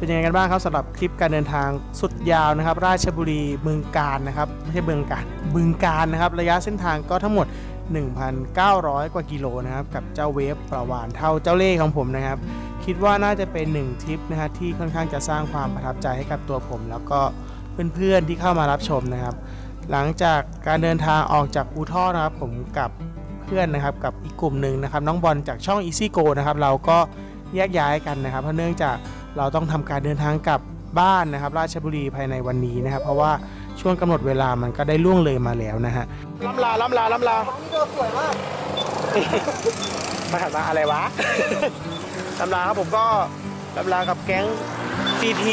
เป็นยังไงกันบ้างครับสำหรับคลิปการเดินทางสุดยาวนะครับ ราชบุรีบึงการนะครับไม่ใช่บึงการบึงการนะครับ ระยะเส้นทางก็ทั้งหมด 1,900 กว่ากิโลนะครับ กับเจ้าเวฟประวานเท่าเจ้าเล่ของผมนะครับ คิดว่าน่าจะเป็นหนึ่งทริปนะฮะที่ค่อนข้างจะสร้างความประทับใจให้กับตัวผม แล้วก็เพื่อนๆที่เข้ามารับชมนะครับ หลังจากการเดินทางออกจากอูท่อนะครับ ผมกับเพื่อนนะครับกับอีกกลุ่มหนึ่งนะครับน้องบอลจากช่อง Easy Go นะครับเราก็แยกย้ายกันนะครับเพราะเนื่องจาก เราต้องทำการเดินทางกลับบ้านนะครับ ราชบุรีภายในวันนี้นะครับ เพราะว่าช่วงกำหนดเวลามันก็ได้ล่วงเลยมาแล้วนะฮะล้ำลาล้ำลาล้ำลานี่ก็สวยมากมาหันมาอะไรวะลำลาครับผมก็ลำลากับแก๊ง CT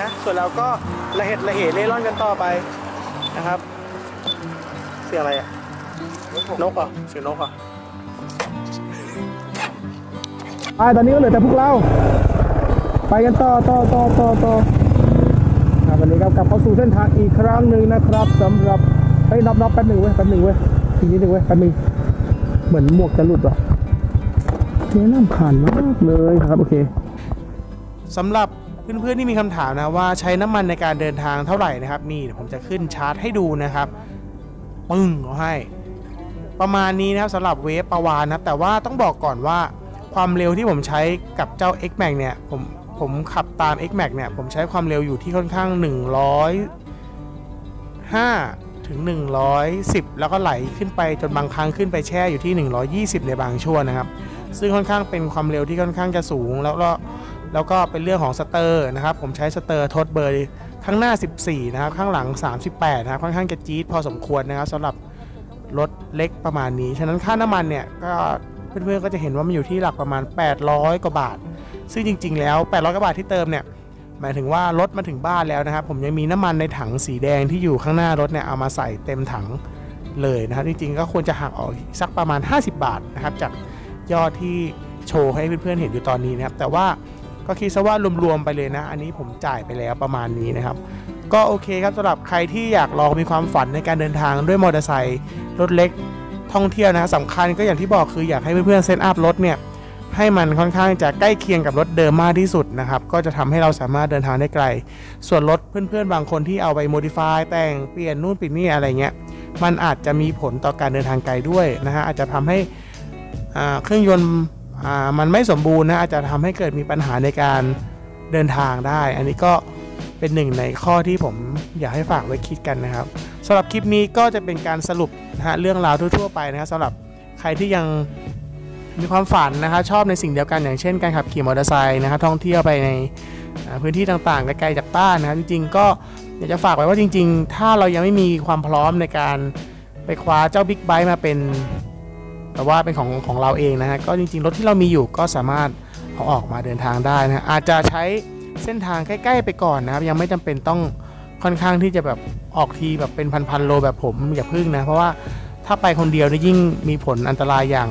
นะส่วนเราก็ระเหตุระเหเล่ร่อนกันต่อไปนะครับ เสียงอะไรอะนกเหรอะเสียงนกเหรอะไปตอนนี้ก็เหลือแต่พวกเรา ไปกันต่อต่อต่อต่อต่อครับวันนี้ครับกลับเข้าสู่เส้นทางอีกครั้งหนึ่งนะครับสำหรับเฮ้ยนับนับแป๊บหนึ่งเว้ยแป๊บหนึ่งเว้ยทีนี้หนึ่งเว้ยแป๊บนึ่งเหมือนหมวกจะหลุดว่ะเจ๊น่ำขานมากเลยครับโอเคสำหรับเพื่อนๆที่มีคำถามนะว่าใช้น้ำมันในการเดินทางเท่าไหร่นะครับ นี่เดี๋ยวผมจะขึ้นชาร์ตให้ดูนะครับปึ้งเอาให้ ประมาณนี้นะครับสำหรับเวฟประวานนะครับแต่ว่าต้องบอกก่อนว่าความเร็วที่ผมใช้กับเจ้า X Max เนี่ยผม ผมขับตาม X Max เนี่ย ผมใช้ความเร็วอยู่ที่ค่อนข้าง 105 ถึง 110 แล้วก็ไหลขึ้นไปจนบางครั้งขึ้นไปแช่อยู่ที่ 120 ในบางช่วงนะครับ ซึ่งค่อนข้างเป็นความเร็วที่ค่อนข้างจะสูง แล้วก็แล้วก็เป็นเรื่องของสเตอร์นะครับ ผมใช้สเตอร์ทดเบอร์ข้างหน้า 14 นะครับ ข้างหลัง 38 นะครับ ค่อนข้างจะจี๊ดพอสมควรนะครับสำหรับรถเล็กประมาณนี้ ฉะนั้นค่าน้ำมันเนี่ยก็เพื่อนๆก็จะเห็นว่ามันอยู่ที่หลักประมาณ 800 กว่าบาท ซึ่งจริง ๆ แล้ว 800กว่าบาทที่เติมเนี่ยหมายถึงว่ารถมาถึงบ้านแล้วนะครับ ผมยังมีน้ำมันในถังสีแดงที่อยู่ข้างหน้ารถเนี่ยเอามาใส่เต็มถังเลยนะครับ จริงๆ ก็ควรจะหักออกสักประมาณ 50 บาทนะครับ จากยอดที่โชว์ให้เพื่อนๆเห็นอยู่ตอนนี้นะครับ แต่ว่าก็คิดซะว่ารวมๆไปเลยนะ อันนี้ผมจ่ายไปแล้วประมาณนี้นะครับ ก็โอเคครับสำหรับใครที่อยากลองมีความฝันในการเดินทางด้วยมอเตอร์ไซค์รถเล็กท่องเที่ยวนะครับสำคัญก็อย่างที่บอกคืออยากให้เพื่อนๆเซตอัพรถเนี่ย ให้มันค่อนข้างจะใกล้เคียงกับรถเดิมมากที่สุดนะครับ ก็จะทำให้เราสามารถเดินทางได้ไกล ส่วนรถเพื่อนๆ บางคนที่เอาไปโมดิฟายแต่งเปลี่ยนนู่นเปลี่ยนนี่อะไรเงี้ย มันอาจจะมีผลต่อการเดินทางไกลด้วยนะฮะอาจจะทำให้อ่าเครื่องยนต์อ่ามันไม่สมบูรณ์นะอาจจะทำให้เกิดมีปัญหาในการเดินทางได้ อันนี้ก็เป็นหนึ่งในข้อที่ผมอยากให้ฝากไว้คิดกันนะครับสำหรับคลิปนี้ก็จะเป็นการสรุปนะฮะเรื่องราวทั่วๆไปนะครับสำหรับใครที่ยัง มีความฝันนะครับชอบในสิ่งเดียวกันอย่างเช่นการขับขี่มอเตอร์ไซค์นะครับท่องเที่ยวไปในพื้นที่ต่างๆไกลๆจากบ้านนะครับจริงๆก็อยากจะฝากไว้ว่าจริง ๆ ถ้าเรายังไม่มีความพร้อมในการไปคว้าเจ้าบิ๊กไบค์มาเป็นแบบว่าเป็นของของเราเองนะฮะก็จริงๆ รถที่เรามีอยู่ก็สามารถเอาออกมาเดินทางได้นะอาจจะใช้เส้นทางใกล้ ๆ ไปก่อนนะครับ ยังไม่จำเป็นต้องค่อนข้างที่จะแบบออกทีแบบเป็นพันๆโลแบบผมอย่าพึ่งนะ เพราะว่าถ้าไปคนเดียวนี่ยิ่งมีผลอันตรายอย่าง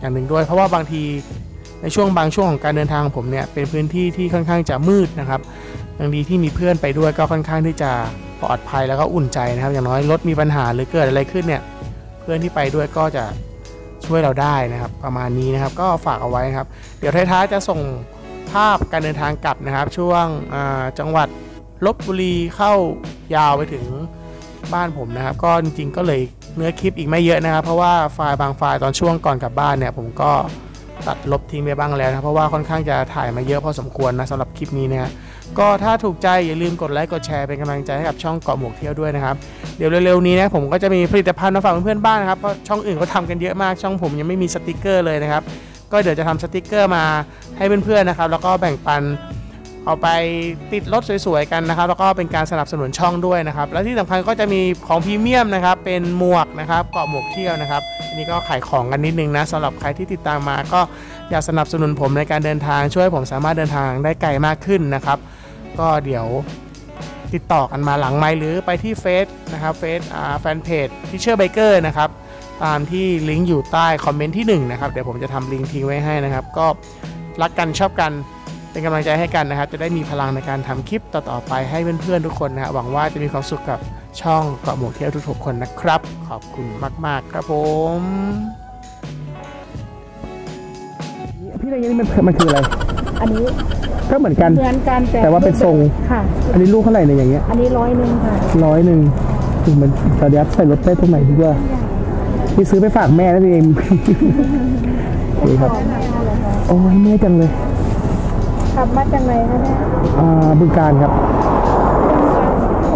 อย่างหนึ่งด้วย เพราะว่าบางทีในช่วงบางช่วงของการเดินทางของผมเนี่ยเป็นพื้นที่ที่ค่อนข้างจะมืดนะครับอย่างดีที่มีเพื่อนไปด้วยก็ค่อนข้างที่จะปลอดภัยแล้วก็อุ่นใจนะครับ อย่างน้อยรถมีปัญหาหรือเกิดอะไรขึ้นเนี่ยเพื่อนที่ไปด้วยก็จะช่วยเราได้นะครับ ประมาณนี้นะครับก็ฝากเอาไว้ครับ เดี๋ยวท้ายๆจะส่งภาพการเดินทางกลับนะครับ ช่วงจังหวัดลบบุรีเข้ายาวไปถึงบ้านผมนะครับ ก็จริงๆก็เลย เนื้อคลิปอีกไม่เยอะนะครับ เพราะว่าไฟล์บางไฟล์ตอนช่วงก่อนกลับบ้านเนี่ย ผมก็ตัดลบทิ้งไปบ้างแล้วนะเพราะว่าค่อนข้างจะถ่ายมาเยอะพอสมควรนะสำหรับคลิปนี้เนี่ยก็ถ้าถูกใจอย่าลืมกดไลค์กดแชร์เป็นกำลังใจให้กับช่องเกาะหมวกเที่ยวด้วยนะครับเดี๋ยวเร็วๆนี้นะผมก็จะมีผลิตภัณฑ์มาฝากเพื่อนๆบ้างนะครับเพราะช่องอื่นเขาทำกันเยอะมากช่องผมยังไม่มีสติกเกอร์เลยนะครับก็เดี๋ยวจะทำสติกเกอร์มาให้เพื่อนๆนะครับแล้วก็แบ่งปัน เอาไปติดรถสวยๆกันนะครับ แล้วก็เป็นการสนับสนุนช่องด้วยนะครับ และที่สำคัญก็จะมีของพรีเมียมนะครับ เป็นหมวกนะครับเกาะหมวกเที่ยวนะครับอันนี้ก็ขายของกันนิดนึงนะสำหรับใครที่ติดตามมาก็อยากสนับสนุนผมในการเดินทางช่วยให้ผมสามารถเดินทางได้ไกลมากขึ้นนะครับ ก็เดี๋ยวติดต่อกันมาหลังไมค์หรือไปที่เฟซนะครับเฟซแฟนเพจที่ชื่อ Biker นะครับตามที่ลิงก์อยู่ใต้คอมเมนต์ที่1นะครับเดี๋ยวผมจะทำลิงก์ทิ้งไว้ให้นะครับ ก็รักกันชอบกัน เป็นกำลังใจให้กันนะครับ จะได้มีพลังในการทำคลิปต่อๆไปให้เพื่อนๆทุกคนนะฮะหวังว่าจะมีความสุขกับช่องเกาะหมวกเที่ยวทุกๆคนนะครับ ขอบคุณมาก ๆ ครับผมพี่อะไรนี่มันมันคืออะไร อันนี้ก็เหมือนกัน เหมือนกันแต่แต่ว่าเป็นทรงค่ะ อันนี้ลูกเท่าไหร่เนี่ยอย่างเงี้ย อันนี้ร้อยหนึ่งค่ะร้อยหนึ่งถึงมันตอนนี้ใส่รถได้ตรงไหนดีกว่าพี่ซื้อไปฝากแม่นั่นเองนี่ครับ โอ้ยเมื่อยจังเลย ขับมาจากไหนคะเนี่ยอ่าบึงการครับ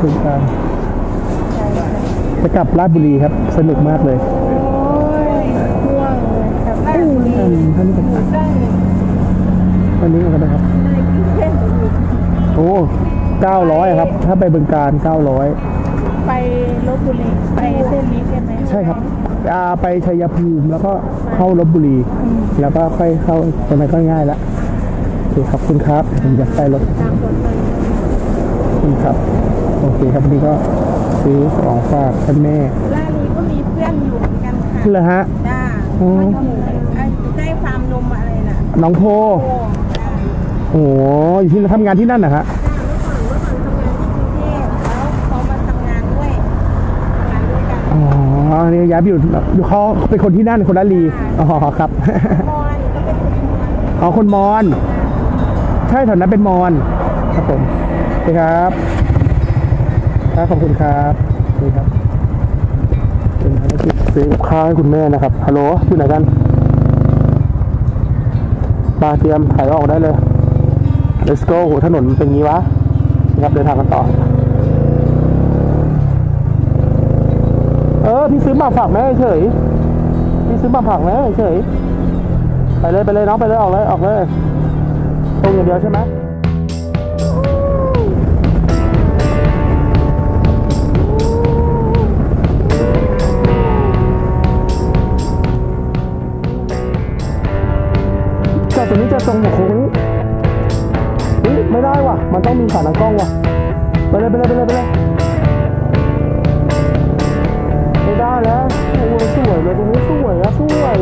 บึงการจะกลับราชบุรีครับ สนุกมากเลยโอ้ยง่วงเลยขับได้บุรีท่านท่านนี้กันท่านนี้กันนะครับ โอ้เก้าร้อยครับ ถ้าไปบึงการเก้าร้อยไปลบบุรีไปเส้นนี้ใช่ไหมใช่ครับอ่าไปชัยภูมิแล้วก็เข้าลบบุรี แล้วก็ค่อยเข้าตรงนั้นก็ง่ายละโอเค ขอบคุณครับผมจะไปรถตามรถเลยขอบคุณครับ โอเคครับวันนี้ก็ซื้อของฝากท่านแม่ร้านนี้ก็มีเพื่อนอยู่เหมือนกันค่ะเหรอฮะจ้าอ๋อมันก็หมูไอ้ใกล้ฟาร์มนมอะไรน่ะน้องโพโอ้จ้าโอ้โหอยู่ที่ทำงานที่นั่นนะฮะเมื่อก่อนเมื่อก่อนทำงานที่กรุงเทพแล้วเขามาทำงานด้วยทำงานด้วยกันอ๋อนี่ย้ายไปอยู่เขาเป็นคนที่นั่นคนละลีอ๋อครับมอนก็เป็นคนมอนอ๋อคนมอญ ใช่แถวนั้นเป็นมอญครับผมโอเคครับครับขอบคุณครับนี่ครับเป็นภารกิจซื้อกับข้าวให้คุณแม่นะครับฮัลโหลอยู่ไหนกันมาเตรียมถ่ายออกได้เลย let's go โหถนนมันเป็นงี้วะนะครับเดินทางกันต่อ เออ พี่ซื้อมาฝากแม่เฉย พี่ซื้อมาฝากแม่เฉย ไปเลยไปเลยน้องไปเลยออกเลยออกเลย ตรงอย่างเดียวใช่ไหมจากตัวนี้จะตรงหัวโค้งนี้ไม่ได้ว่ะ มันต้องมีขาหนังกล้องว่ะ ไปเลยไปเลยไปเลยไปเลยไม่ได้แล้วโอ้ยสวยเลยตรงนี้สวยอะสวย